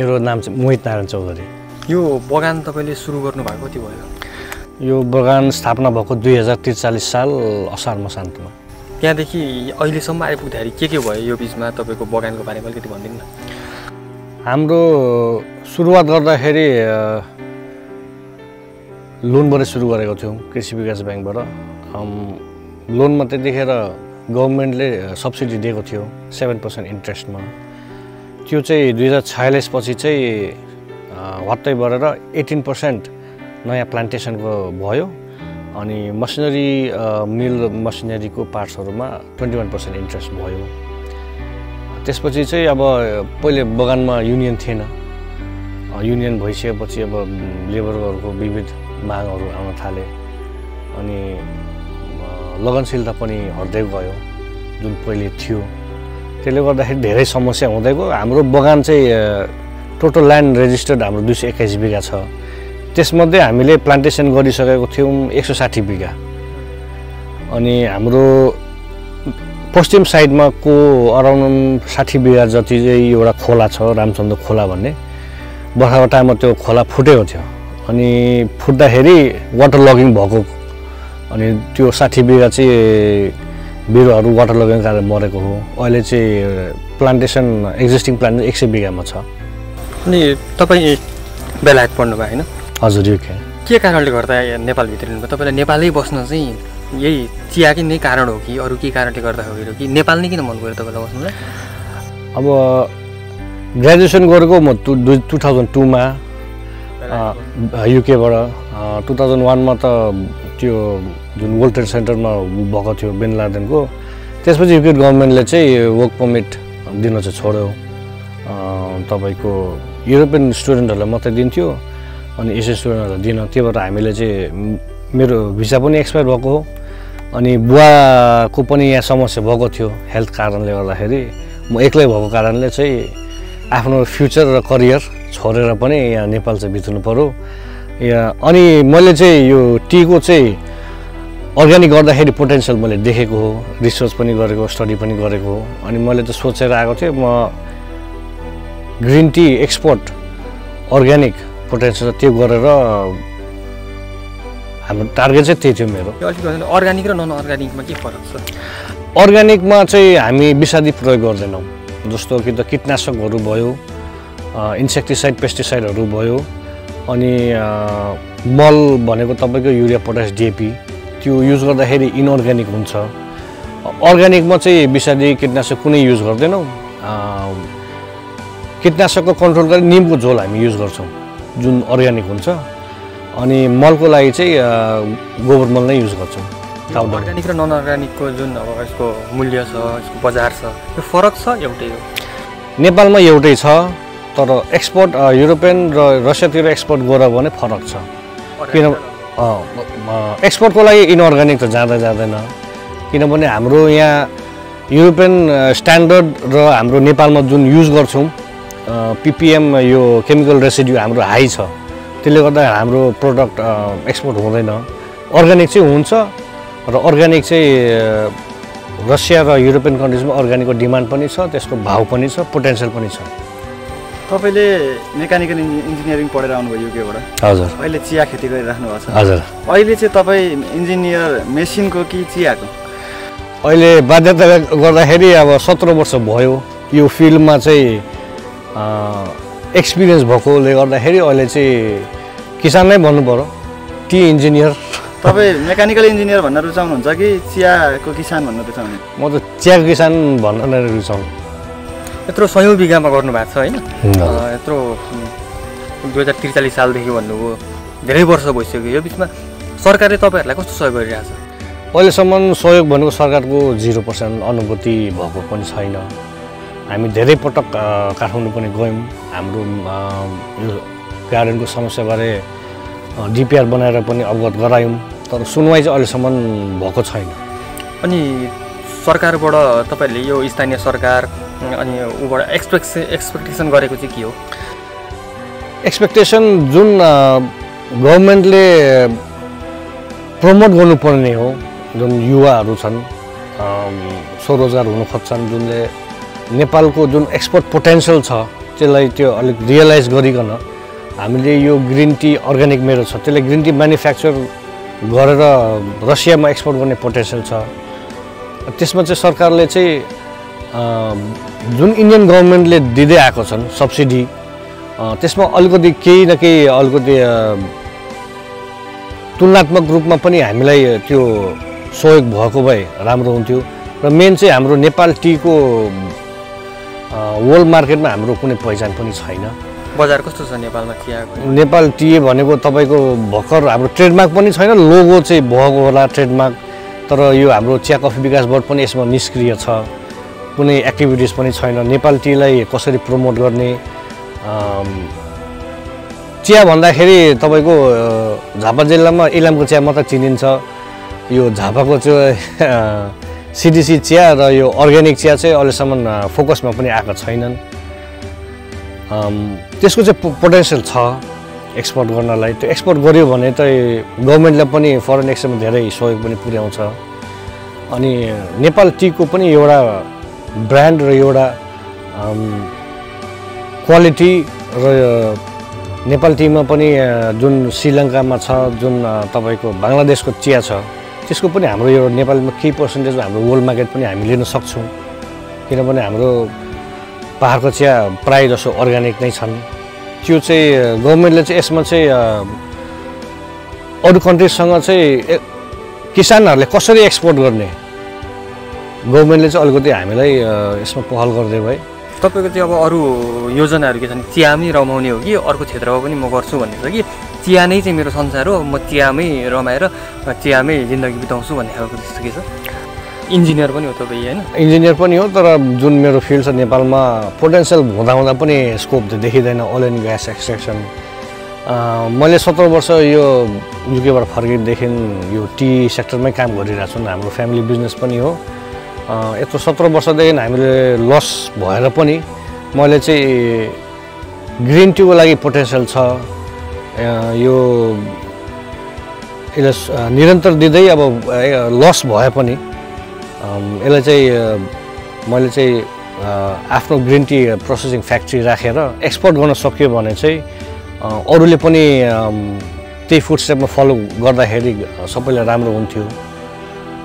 मेरो नाम चाहिँ मोहित नारायण चौधरी। यो बगान तपाईँले सुरु गर्नुभएको कति भयो? यो बगान स्थापना भएको दुई हजार त्रिचालिस साल असार मसान्तमा त्यहाँदेखि अहिलेसम्म आइपुग्दाखेरि के के भयो यो बिचमा? तपाईँको बगानको बारेमा अलिकति भनिदिनु न। हाम्रो सुरुवात गर्दाखेरि लोनबाट सुरु गरेको थियौँ कृषि विकास ब्याङ्कबाट। लोनमा त्यतिखेर गभर्मेन्टले सब्सिडी दिएको थियो सेभेन पर्सेन्ट इन्ट्रेस्टमा। त्यो चाहिँ दुई हजार छयालिसपछि चाहिँ वात्तै बढेर एटिन पर्सेन्ट नयाँ प्लान्टेसनको भयो। अनि मसिनरी मिल मसिनरीको पार्ट्सहरूमा ट्वेन्टी वान पर्सेन्ट इन्ट्रेस्ट भयो। त्यसपछि चाहिँ अब पहिले बगानमा युनियन थिएन। युनियन भइसकेपछि अब लेबरहरूको विविध मागहरू आउन थाले। अनि लगनशीलता पनि हट्दै गयो जुन पहिले थियो। त्यसले गर्दाखेरि धेरै समस्या हुँदै गयो। हाम्रो बगान चाहिँ टोटल ल्यान्ड रेजिस्टर्ड हाम्रो दुई सय एक्काइस बिघा छ। त्यसमध्ये हामीले प्लान्टेसन गरिसकेको थियौँ एक सय साठी बिघा। अनि हाम्रो पश्चिम साइडमा को अराउन्ड साठी बिघा जति चाहिँ एउटा खोला छ रामचन्द्र खोला भन्ने बर्खाको टाइममा त्यो खोला फुटेको थियो। अनि फुट्दाखेरि वाटर लगिङ भएको। अनि त्यो साठी बिघा चाहिँ बिरुवाहरू वाटर लगेको कारण मरेको हो। अहिले चाहिँ प्लान्टेसन एक्जिस्टिङ प्लान्ट एक सय बिघामा छ। अनि तपाईँ बेलायत पढ्नुभयो होइन? हजुर यो के के कारणले गर्दा नेपाल भित्रिनुभयो तपाईँलाई नेपालै बस्न चाहिँ यही चियाकै नै कारण हो कि अरू के कारणले गर्दा हो कि नेपाल नै किन मन पऱ्यो तपाईँलाई बस्नुलाई? अब ग्रेजुएसन गरेको म टु टु थाउजन्ड टूमा युकेबाट टु थाउजन्ड वानमा त त्यो जुन वर्ल्ड ट्रेड सेन्टरमा भएको थियो बिन लादेनको त्यसपछि युके गभर्मेन्टले चाहिँ वर्क पर्मिट दिन चाहिँ छोड्यो। तपाईँको युरोपियन स्टुडेन्टहरूलाई मात्रै दिन्थ्यो अनि एसियन स्टुडेन्टहरूलाई दिन। त्यही भएर हामीले चाहिँ मेरो भिसा पनि एक्सपायर भएको हो अनि बुवाको पनि यहाँ समस्या भएको थियो हेल्थ कारणले गर्दाखेरि। म एक्लै भएको कारणले चाहिँ आफ्नो फ्युचर र करियर छोडेर पनि यहाँ नेपाल चाहिँ भित्रिनु पऱ्यो यहाँ अनि मैले चाहिँ यो टीको चाहिँ अर्ग्यानिक गर्दाखेरि पोटेन्सियल मैले देखेको हो रिसर्च पनि गरेको स्टडी पनि गरेको हो। अनि मैले त सोचेर आएको थिएँ म green tea export organic potential त्यो गरेर हाम्रो टार्गेट चाहिँ त्यही थियो मेरो। अर्ग्यानिक र नन अर्ग्यानिकमा के फरक छ? अर्ग्यानिकमा चाहिँ हामी विषादी प्रयोग गर्दैनौँ। जस्तो कि त कीटनाशकहरू भयो इन्सेक्टिसाइड पेस्टिसाइडहरू भयो अनि मल भनेको तपाईँको युरिया पोटास डिएपी त्यो युज गर्दाखेरि इनअर्ग्यानिक हुन्छ। अर्ग्यानिकमा चाहिँ विषादी कीटनाशक कुनै युज गर्दैनौँ। कीटनाशकको कन्ट्रोल गरी निमको झोल हामी युज गर्छौँ जुन अर्ग्यानिक हुन्छ। अनि मलको लागि चाहिँ गोबर मल नै युज गर्छौँ। अर्ग्यानिक र नन अर्ग्यानिकको जुन अब यसको मूल्य छ यसको बजार छ यो फरक छ एउटै हो? नेपालमा एउटै छ तर एक्सपोर्ट युरोपियन र रसियातिर एक्सपोर्ट गऱ्यो भने फरक छ। किन एक्सपोर्टको लागि इनअर्ग्यानिक त जाँदै जाँदैन। किनभने हाम्रो यहाँ युरोपियन स्ट्यान्डर्ड र हाम्रो नेपालमा जुन युज गर्छौँ पिपिएम यो केमिकल रेसिड्यू हाम्रो हाई छ। त्यसले गर्दा हाम्रो प्रडक्ट एक्सपोर्ट हुँदैन। अर्ग्यानिक चाहिँ हुन्छ र अर्ग्यानिक चाहिँ रसिया र युरोपियन कन्ट्रिजमा अर्ग्यानिकको डिमान्ड पनि छ त्यसको भाउ पनि छ पोटेन्सियल पनि छ। तपाईँले मेकानिकल इन्जि- इन्जिनियरिङ पढेर आउनुभयो युकेबाट? हजुर। अहिले चिया खेती गरिराख्नु भएको छ। हजुर। अहिले चाहिँ तपाईँ इन्जिनियर मेसिनको कि चियाको? अहिले बाध्यता गर्दाखेरि अब सत्र वर्ष भयो यो फिल्डमा चाहिँ एक्सपिरियन्स भएकोले गर्दाखेरि अहिले चाहिँ किसान नै भन्नु पऱ्यो टी इन्जिनियर। तपाईँ मेकानिकल इन्जिनियर भन्न रुचाउनुहुन्छ कि चियाको किसान भन्न रुचाउने म त चियाको किसान भन्न नै रुचाउँ। यत्रो सयौँ बिघामा गर्नुभएको छ होइन। यत्रो दुई हजार त्रिचालिस सालदेखि भन्नुभयो। धेरै वर्ष भइसक्यो यो बिचमा। सरकारले तपाईँहरूलाई कस्तो सहयोग गरिरहेछ अहिलेसम्म सहयोग भनेको सरकारको जिरो पर्सेन्ट अनुभूति भएको पनि छैन। हामी धेरै पटक काठमाडौँ पनि गयौँ। हाम्रो यो गार्डनको समस्याबारे डिपिआर बनाएर पनि अवगत गरायौँ। तर सुनवाई चाहिँ अहिलेसम्म भएको छैन। अनि सरकारबाट तपाईँहरूले यो स्थानीय सरकार अनि ऊबाट एक्सपेक्ट एक्सपेक्टेसन गरेको चाहिँ के हो? एक्सपेक्टेसन जुन गभर्मेन्टले प्रमोट गर्नुपर्ने हो जुन युवाहरू छन् स्वरोजगार हुन खोज्छन् जुनले नेपालको जुन एक्सपोर्ट पोटेन्सियल छ त्यसलाई त्यो अलिक रियलाइज गरिकन हामीले यो ग्रिन टी अर्ग्यानिक मेरो छ त्यसलाई ग्रिन टी म्यानुफ्याक्चर गरेर रसियामा एक्सपोर्ट गर्ने पोटेन्सियल छ। त्यसमा चाहिँ सरकारले चाहिँ जुन इन्डियन गभर्मेन्टले दिँदै आएको छन् सब्सिडी त्यसमा अलिकति केही न केही अलिकति तुलनात्मक रूपमा पनि हामीलाई त्यो सहयोग भएको भए राम्रो हुन्थ्यो। र मेन चाहिँ हाम्रो नेपाल टीको वर्ल्ड मार्केटमा हाम्रो कुनै पहिचान पनि छैन। बजार कस्तो छ नेपालमा चियाको नेपाल टी भनेको तपाईँको भर्खर हाम्रो ट्रेडमार्क पनि छैन लोगो चाहिँ भएको होला ट्रेडमार्क तर यो हाम्रो चिया कफी विकास बोर्ड पनि यसमा निष्क्रिय छ। कुनै एक्टिभिटिज पनि छैन। नेपाल टीलाई कसरी प्रमोट गर्ने? चिया भन्दाखेरि तपाईँको झापा जिल्लामा इलामको चिया मात्र चिनिन्छ। यो झापाको चाहिँ सिडिसी चिया र यो अर्ग्यानिक चिया चाहिँ अहिलेसम्म फोकसमा पनि आएका छैनन्। त्यसको चाहिँ पोटेन्सियल छ एक्सपोर्ट गर्नलाई। त्यो एक्सपोर्ट गर्यो भने त गभर्मेन्टलाई पनि फरेन एक्सचेन्जमा धेरै सहयोग पनि पुर्याउँछ। अनि नेपाल टीको पनि एउटा ब्रान्ड र एउटा क्वालिटी र नेपाल टीमा पनि जुन श्रीलङ्कामा छ जुन तपाईँको बङ्गलादेशको चिया छ त्यसको पनि हाम्रो यो नेपालमा केही पर्सेन्टेज हाम्रो वर्ल्ड मार्केट पनि हामी लिन सक्छौँ। किनभने हाम्रो पाहाडको चिया प्रायः जसो अर्ग्यानिक नै छन्। त्यो चाहिँ गभर्मेन्टले चाहिँ यसमा चाहिँ अरू कन्ट्रिजसँग चाहिँ किसानहरूले कसरी एक्सपोर्ट गर्ने? गभर्मेन्टले चाहिँ अलिकति हामीलाई यसमा पहल गरिदियो भए। तपाईँको चाहिँ अब अरू योजनाहरू के छन् चियामै रमाउने हो कि अर्को क्षेत्रमा पनि म गर्छु भन्ने छ कि? चिया नै चाहिँ मेरो संसार हो म चियामै रमाएर चियामै जिन्दगी बिताउँछु भन्ने खालको त्यस्तो के छ? इन्जिनियर पनि हो तपाईँ होइन? इन्जिनियर पनि हो तर जुन मेरो फिल्ड छ नेपालमा पोटेन्सियल हुँदा हुँदा पनि स्कोप देखिँदैन ओइल एन्ड ग्यास एक्सट्रेक्सन मैले सत्र वर्ष यो युकेबाट फर्केदेखि यो टी सेक्टरमै काम गरिरहेको छु हाम्रो फ्यामिली बिजनेस पनि हो। यत्रो सत्र वर्षदेखि हामीले लस भएर पनि मैले चाहिँ ग्रिन टीको लागि पोटेन्सियल छ। यो अ, निरन्तर दिँदै अब लस भए पनि यसलाई चाहिँ मैले चाहिँ आफ्नो ग्रिन टी प्रोसेसिङ फ्याक्ट्री राखेर एक्सपोर्ट गर्न सक्यो भने चाहिँ अरूले पनि त्यही फुड स्टेपमा फलो गर्दाखेरि सबैलाई राम्रो हुन्थ्यो।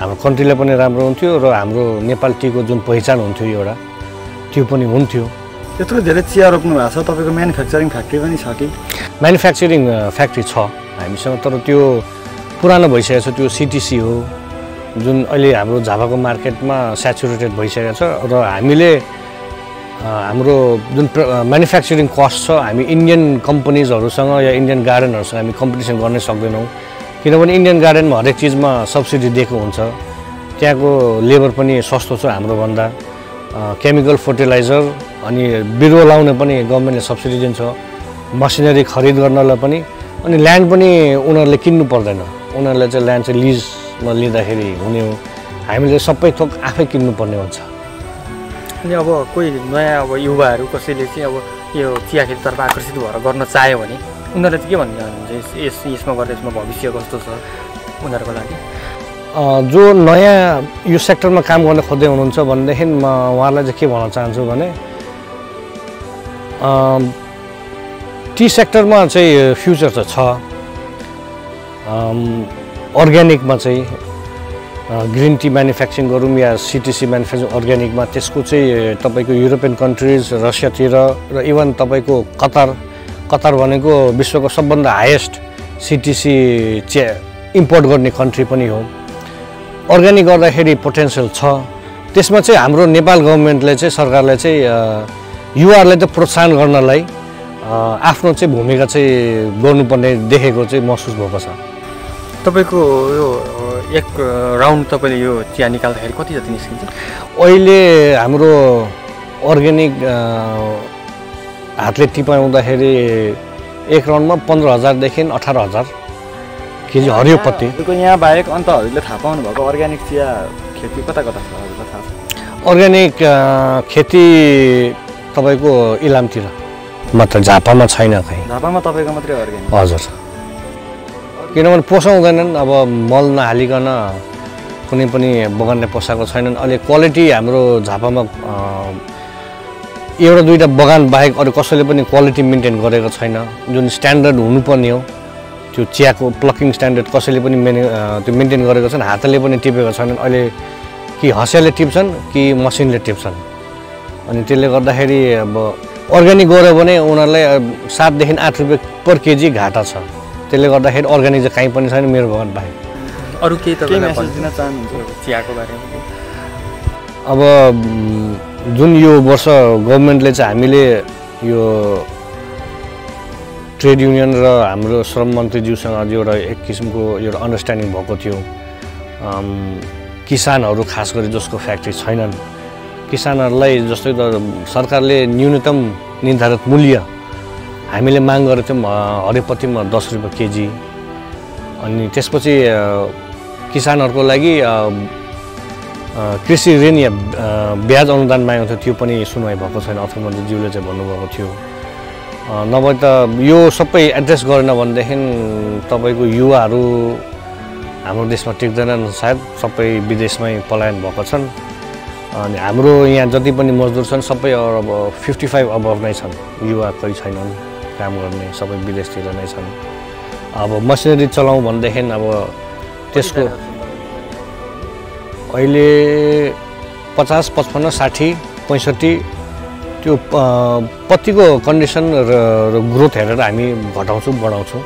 हाम्रो कन्ट्रीलाई पनि राम्रो हुन्थ्यो र हाम्रो नेपाल टीको जुन पहिचान हुन्थ्यो एउटा त्यो पनि हुन्थ्यो। त्यत्रो धेरै चिया रोप्नु भएको छ तपाईँको म्यानुफ्याक्चरिङ फ्याक्ट्री पनि छ कि? म्यानुफ्याक्चरिङ फ्याक्ट्री छ हामीसँग तर त्यो पुरानो भइसकेको छ त्यो सिटिसी हो जुन अहिले हाम्रो झापाको मार्केटमा सेचुरेटेड भइसकेको छ र हामीले हाम्रो जुन म्यानुफ्याक्चरिङ कस्ट छ हामी इन्डियन कम्पनीजहरूसँग या इन्डियन गार्डनहरूसँग हामी कम्पिटिसन गर्नै सक्दैनौँ। किनभने इन्डियन गार्डनमा हरेक चिजमा सब्सिडी दिएको हुन्छ। त्यहाँको लेबर पनि सस्तो छ हाम्रोभन्दा। केमिकल फर्टिलाइजर अनि बिरुवा लाउने पनि गभर्मेन्टले सब्सिडी दिन्छ। मसिनरी खरिद गर्नलाई पनि अनि ल्यान्ड पनि उनीहरूले किन्नु पर्दैन। उनीहरूले चाहिँ ल्यान्ड चाहिँ लिजमा लिँदाखेरि हुने हो। हामीले सबै थोक आफै किन्नुपर्ने हुन्छ। अनि अब कोही नयाँ अब युवाहरू कसैले चाहिँ अब यो चिया खेतीतर्फ आकर्षित भएर गर्न चाह्यो भने? उनीहरूले चाहिँ के भन्नु चाहनुहुन्छ यस यस- यसमा गर्दा यसमा भविष्य कस्तो छ उनीहरूको लागि? जो नयाँ यो सेक्टरमा काम गर्न खोज्दै हुनुहुन्छ भनेदेखि म उहाँलाई चाहिँ के भन्न चाहन्छु भने टी सेक्टरमा चाहिँ फ्युचर त छ। अर्ग्यानिकमा चाहिँ ग्रिन टी म्यानुफ्याक्चरिङ गरौँ या सिटिसी म्यानुफ्याक्चरिङ अर्ग्यानिकमा त्यसको चाहिँ तपाईँको युरोपियन कन्ट्रिज रसियातिर र इभन तपाईँको कतार कतार भनेको विश्वको सबभन्दा हाइएस्ट सिटिसी च्या इम्पोर्ट गर्ने कन्ट्री पनि हो। अर्ग्यानिक गर्दाखेरि पोटेन्सियल छ। त्यसमा चाहिँ हाम्रो नेपाल गभर्मेन्टले चाहिँ सरकारले चाहिँ युवाहरूलाई त प्रोत्साहन गर्नलाई आफ्नो चाहिँ भूमिका चाहिँ गर्नुपर्ने देखेको चाहिँ महसुस भएको छ। तपाईँको यो एक राउन्ड तपाईँले यो चिया निकाल्दाखेरि कति जति निस्किन्छ? अहिले हाम्रो अर्ग्यानिक हातले टिपाउँदाखेरि एक राउन्डमा पन्ध्र हजारदेखि अठार हजार केजी हरियो पत्ती। यहाँ बाहेक अन्त हजुरले थाहा पाउनु भएको अर्ग्यानिक चिया खेती कता कता छ हजुरलाई थाहा छ? अर्ग्यानिक खेती तपाईँको इलामतिर मात्र झापामा छैन कहीँ। झापामा तपाईँको मात्रै अर्ग्यानिक? हजुर। किनभने पोसाउँदैनन् अब मल नहालिकन कुनै पनि बगानले पोसाएको छैनन्। अहिले क्वालिटी हाम्रो झापामा एउटा दुइटा बगान बाहेक अरू कसैले पनि क्वालिटी मेन्टेन गरेको छैन। जुन स्ट्यान्डर्ड हुनुपर्ने हो त्यो चियाको प्लकिङ स्ट्यान्डर्ड कसैले पनि मेने त्यो मेन्टेन गरेको छैन हातले पनि टिपेको छैनन्। अहिले कि हँसियाले टिप्छन् कि मसिनले टिप्छन्। अनि त्यसले गर्दाखेरि अब अर्ग्यानिक गऱ्यो भने उनीहरूलाई सातदेखि आठ रुपियाँ पर केजी घाटा छ। त्यसले गर्दाखेरि अर्ग्यानिक चाहिँ कहीँ पनि छैन मेरो बगान बाहेक। अरू केही दिन चाहनुहुन्छ चियाको बारेमा? अब जुन यो वर्ष गभर्मेन्टले चाहिँ हामीले यो ट्रेड युनियन र हाम्रो श्रम मन्त्रीज्यूसँग एउटा एक किसिमको एउटा अन्डरस्ट्यान्डिङ भएको थियो। किसानहरू खास गरी जसको फ्याक्ट्री छैनन्। किसानहरूलाई जस्तै त सरकारले न्यूनतम निर्धारित मूल्य हामीले माग गरेको थियौँ अ, हरेपत्तीमा दस रुपियाँ केजी। अनि त्यसपछि किसानहरूको लागि कृषि ऋण या ब्याज अनुदान मागेको थियो त्यो पनि सुनवाई भएको छैन अर्थमन्त्रीज्यूले चाहिँ भन्नुभएको थियो। नभए त यो सबै एड्रेस गरेन भनेदेखि तपाईँको युवाहरू हाम्रो देशमा टिक्दैनन् सायद सबै विदेशमै पलायन भएको छन्। अनि हाम्रो यहाँ जति पनि मजदुर छन् सबै अब फिफ्टी फाइभ अबभ नै छन्। युवा कोही छैनन् काम गर्ने सबै विदेशतिर नै छन्। अब मसिनरी चलाउँ भनेदेखि अब त्यसको अहिले पचास पचपन्न साठी पैँसठी त्यो पत्तीको कन्डिसन र ग्रोथ हेरेर हामी घटाउँछौँ बढाउँछौँ।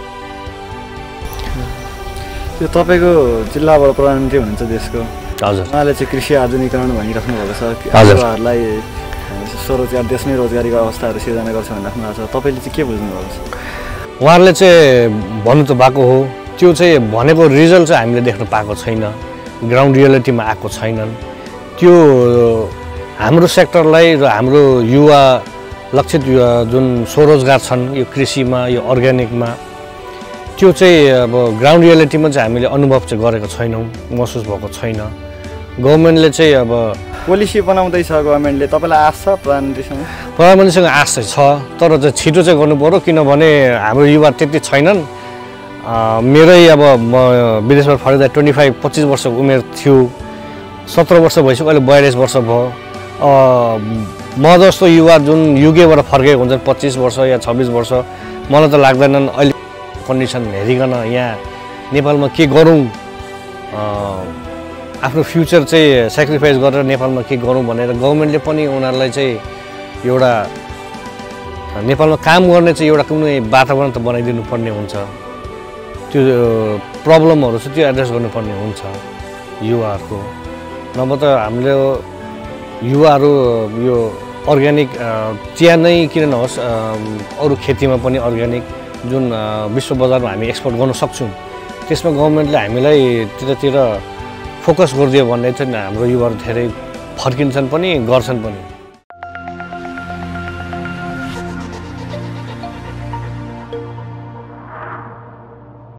त्यो तपाईँको जिल्लाबाट प्रधानमन्त्री हुनुहुन्छ देशको। हजुर। उहाँले चाहिँ कृषि आधुनिकरण भनिराख्नु भएको छ। कि हजुर। युवाहरूलाई अ, स्वरोजगार देशमै रोजगारीको अवस्थाहरू सिर्जना गर्छ भनिराख्नु भएको छ। तपाईँले चाहिँ के बुझ्नु भएको छ? उहाँहरूले चाहिँ भन्नु त भएको हो त्यो चाहिँ भनेको रिजल्ट चाहिँ हामीले देख्न पाएको छैन। ग्राउन्ड रियालिटीमा आएको छैनन्। त्यो हाम्रो सेक्टरलाई र हाम्रो युवा लक्षित युवा जुन स्वरोजगार छन् यो कृषिमा यो अर्ग्यानिकमा त्यो चाहिँ अब ग्राउन्ड रियालिटीमा चाहिँ हामीले अनुभव चाहिँ गरेको छैनौँ महसुस भएको छैन। गभर्मेन्टले चाहिँ अब पोलिसी बनाउँदैछ गभर्मेन्टले। तपाईँलाई आश छ प्रधानमन्त्रीसँग? प्रधानमन्त्रीसँग आश चाहिँ छ तर चाहिँ छिटो चाहिँ गर्नु पऱ्यो किनभने हाम्रो युवा त्यति छैनन्। मेरै अब म विदेशबाट फर्किँदा ट्वेन्टी फाइभ पच्चिस वर्षको उमेर थियो सत्र वर्ष भइसक्यो अहिले बयालिस वर्ष भयो। म जस्तो युवा जुन युकेबाट फर्केको हुन्छन् पच्चिस वर्ष या छब्बिस वर्ष मलाई त लाग्दैनन् अहिले कन्डिसन हेरिकन यहाँ नेपालमा के गरौँ। आफ्नो फ्युचर चाहिँ सेक्रिफाइस गरेर नेपालमा के गरौँ भनेर गभर्मेन्टले पनि उनीहरूलाई चाहिँ एउटा नेपालमा काम गर्ने चाहिँ एउटा कुनै वातावरण त बनाइदिनु पर्ने हुन्छ। त्यो प्रब्लमहरू चाहिँ त्यो एड्रेस गर्नुपर्ने हुन्छ युवाहरूको। नभए त हामीले युवाहरू यो अर्ग्यानिक चिया नै किन नहोस् अरू खेतीमा पनि अर्ग्यानिक जुन विश्व बजारमा हामी एक्सपोर्ट गर्न सक्छौँ त्यसमा गभर्मेन्टले हामीलाई त्यतातिर फोकस गरिदियो भने चाहिँ हाम्रो युवाहरू धेरै फर्किन्छन् पनि गर्छन् पनि।